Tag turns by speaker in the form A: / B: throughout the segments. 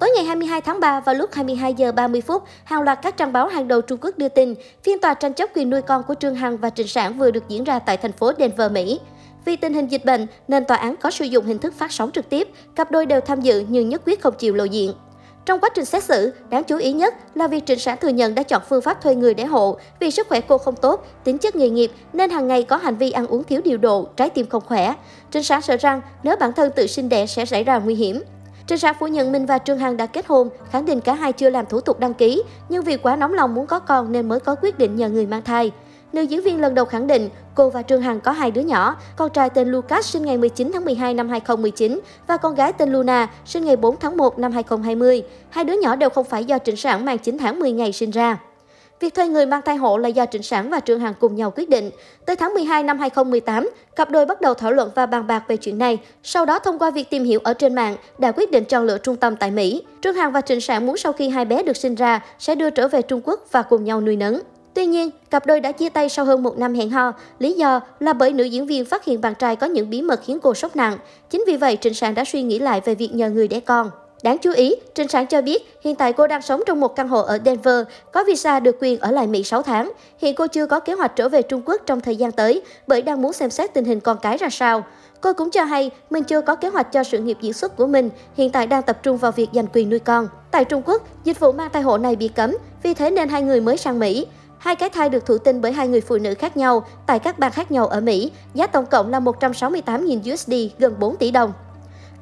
A: Tối ngày 22 tháng 3 vào lúc 22 giờ 30 phút, hàng loạt các trang báo hàng đầu Trung Quốc đưa tin phiên tòa tranh chấp quyền nuôi con của Trương Hằng và Trịnh Sản vừa được diễn ra tại thành phố Denver, Mỹ. Vì tình hình dịch bệnh nên tòa án có sử dụng hình thức phát sóng trực tiếp, cặp đôi đều tham dự nhưng nhất quyết không chịu lộ diện. Trong quá trình xét xử, đáng chú ý nhất là việc Trịnh Sản thừa nhận đã chọn phương pháp thuê người để hộ vì sức khỏe cô không tốt, tính chất nghề nghiệp nên hàng ngày có hành vi ăn uống thiếu điều độ, trái tim không khỏe. Trịnh Sản sợ rằng nếu bản thân tự sinh đẻ sẽ xảy ra nguy hiểm. Trịnh Sản phủ nhận Minh và Trương Hằng đã kết hôn, khẳng định cả hai chưa làm thủ tục đăng ký, nhưng vì quá nóng lòng muốn có con nên mới có quyết định nhờ người mang thai. Nữ diễn viên lần đầu khẳng định cô và Trương Hằng có hai đứa nhỏ, con trai tên Lucas sinh ngày 19 tháng 12 năm 2019 và con gái tên Luna sinh ngày 4 tháng 1 năm 2020. Hai đứa nhỏ đều không phải do Trịnh Sản mang 9 tháng 10 ngày sinh ra. Việc thuê người mang thai hộ là do Trịnh Sản và Trương Hằng cùng nhau quyết định. Tới tháng 12 năm 2018, cặp đôi bắt đầu thảo luận và bàn bạc về chuyện này. Sau đó thông qua việc tìm hiểu ở trên mạng, đã quyết định chọn lựa trung tâm tại Mỹ. Trương Hằng và Trịnh Sản muốn sau khi hai bé được sinh ra sẽ đưa trở về Trung Quốc và cùng nhau nuôi nấng. Tuy nhiên, cặp đôi đã chia tay sau hơn một năm hẹn hò. Lý do là bởi nữ diễn viên phát hiện bạn trai có những bí mật khiến cô sốc nặng. Chính vì vậy, Trịnh Sản đã suy nghĩ lại về việc nhờ người đẻ con. Đáng chú ý, Trịnh Sáng cho biết hiện tại cô đang sống trong một căn hộ ở Denver, có visa được quyền ở lại Mỹ 6 tháng. Hiện cô chưa có kế hoạch trở về Trung Quốc trong thời gian tới bởi đang muốn xem xét tình hình con cái ra sao. Cô cũng cho hay mình chưa có kế hoạch cho sự nghiệp diễn xuất của mình, hiện tại đang tập trung vào việc giành quyền nuôi con. Tại Trung Quốc, dịch vụ mang thai hộ này bị cấm, vì thế nên hai người mới sang Mỹ. Hai cái thai được thụ tinh bởi hai người phụ nữ khác nhau tại các bang khác nhau ở Mỹ, giá tổng cộng là 168.000 USD, gần 4 tỷ đồng.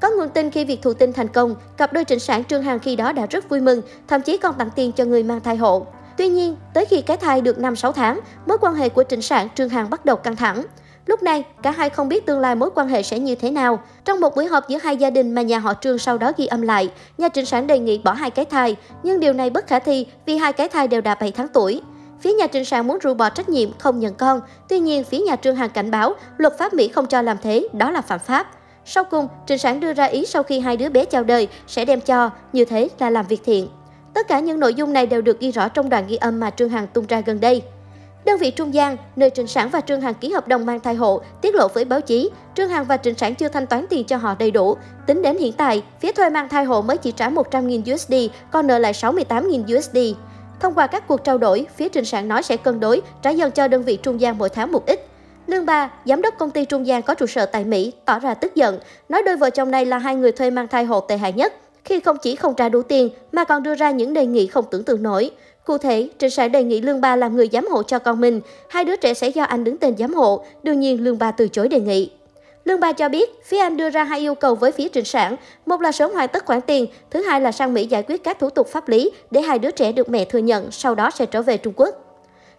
A: Có nguồn tin khi việc thụ tinh thành công, cặp đôi trịnh sản Trương Hằng khi đó đã rất vui mừng, thậm chí còn tặng tiền cho người mang thai hộ. Tuy nhiên, tới khi cái thai được 5-6 tháng, mối quan hệ của trịnh sản Trương Hằng bắt đầu căng thẳng. Lúc này, cả hai không biết tương lai mối quan hệ sẽ như thế nào. Trong một buổi họp giữa hai gia đình mà nhà họ Trương sau đó ghi âm lại, nhà trịnh sản đề nghị bỏ hai cái thai, nhưng điều này bất khả thi vì hai cái thai đều đã 7 tháng tuổi. Phía nhà Trịnh Sản muốn rũ bỏ trách nhiệm không nhận con, tuy nhiên phía nhà Trương Hằng cảnh báo luật pháp Mỹ không cho làm thế, đó là phạm pháp. Sau cùng, Trịnh Sản đưa ra ý sau khi hai đứa bé chào đời sẽ đem cho, như thế là làm việc thiện. Tất cả những nội dung này đều được ghi rõ trong đoạn ghi âm mà Trương Hằng tung ra gần đây. Đơn vị trung gian, nơi Trịnh Sản và Trương Hằng ký hợp đồng mang thai hộ, tiết lộ với báo chí, Trương Hằng và Trịnh Sản chưa thanh toán tiền cho họ đầy đủ. Tính đến hiện tại, phía thuê mang thai hộ mới chỉ trả 100.000 USD, còn nợ lại 68.000 USD. Thông qua các cuộc trao đổi, phía Trịnh Sản nói sẽ cân đối, trả dần cho đơn vị trung gian mỗi tháng một ít. Lương Ba, giám đốc công ty trung gian có trụ sở tại Mỹ, tỏ ra tức giận, nói đôi vợ chồng này là hai người thuê mang thai hộ tệ hại nhất, khi không chỉ không trả đủ tiền mà còn đưa ra những đề nghị không tưởng tượng nổi. Cụ thể, Trịnh Sải đề nghị Lương Ba làm người giám hộ cho con mình, hai đứa trẻ sẽ do anh đứng tên giám hộ, đương nhiên Lương Ba từ chối đề nghị. Lương Ba cho biết, phía Anh đưa ra hai yêu cầu với phía Trịnh Sản, một là sớm hoàn tất khoản tiền, thứ hai là sang Mỹ giải quyết các thủ tục pháp lý để hai đứa trẻ được mẹ thừa nhận, sau đó sẽ trở về Trung Quốc.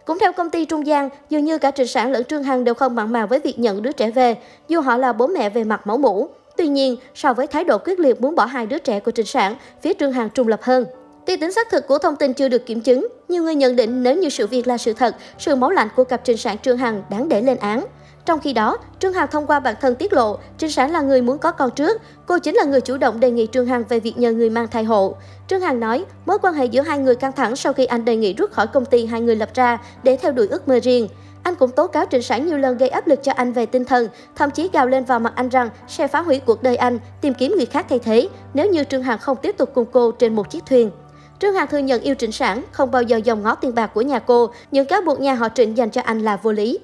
A: Cũng theo công ty trung gian, dường như cả Trịnh Sản lẫn Trương Hằng đều không mặn mà với việc nhận đứa trẻ về, dù họ là bố mẹ về mặt mẫu mủ. Tuy nhiên, so với thái độ quyết liệt muốn bỏ hai đứa trẻ của Trịnh Sản, phía Trương Hằng trung lập hơn. Tuy tính xác thực của thông tin chưa được kiểm chứng, nhiều người nhận định nếu như sự việc là sự thật, sự máu lạnh của cặp Trịnh Sản Trương Hằng đáng để lên án. Trong khi đó, Trương Hằng thông qua bản thân tiết lộ, Trinh Sản là người muốn có con trước. Cô chính là người chủ động đề nghị Trương Hằng về việc nhờ người mang thai hộ. Trương Hằng nói, mối quan hệ giữa hai người căng thẳng sau khi anh đề nghị rút khỏi công ty hai người lập ra để theo đuổi ước mơ riêng. Anh cũng tố cáo Trịnh Sản nhiều lần gây áp lực cho anh về tinh thần, thậm chí gào lên vào mặt anh rằng sẽ phá hủy cuộc đời anh, tìm kiếm người khác thay thế nếu như Trương Hằng không tiếp tục cùng cô trên một chiếc thuyền. Trương Hằng thừa nhận yêu Trịnh Sản, không bao giờ dòng ngó tiền bạc của nhà cô, những cáo buộc nhà họ Trịnh dành cho anh là vô lý.